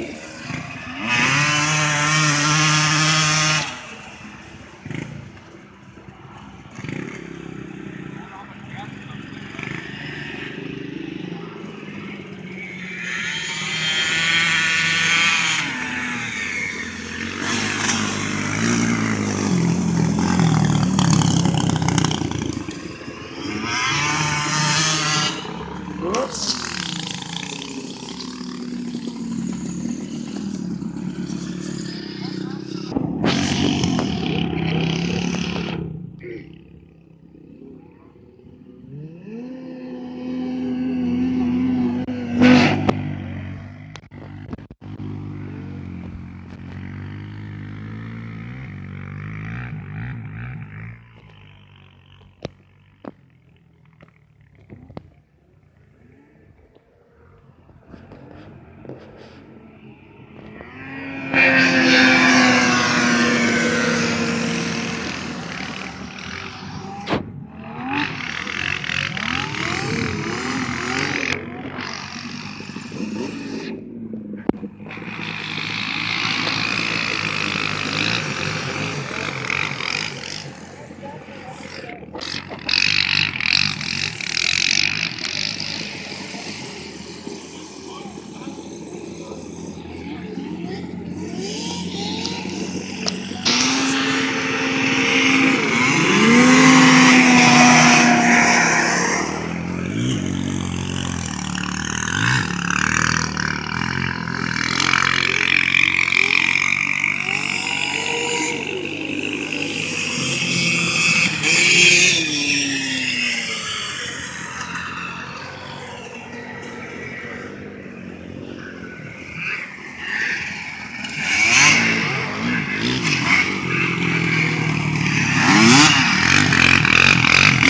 you.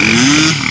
Yeah.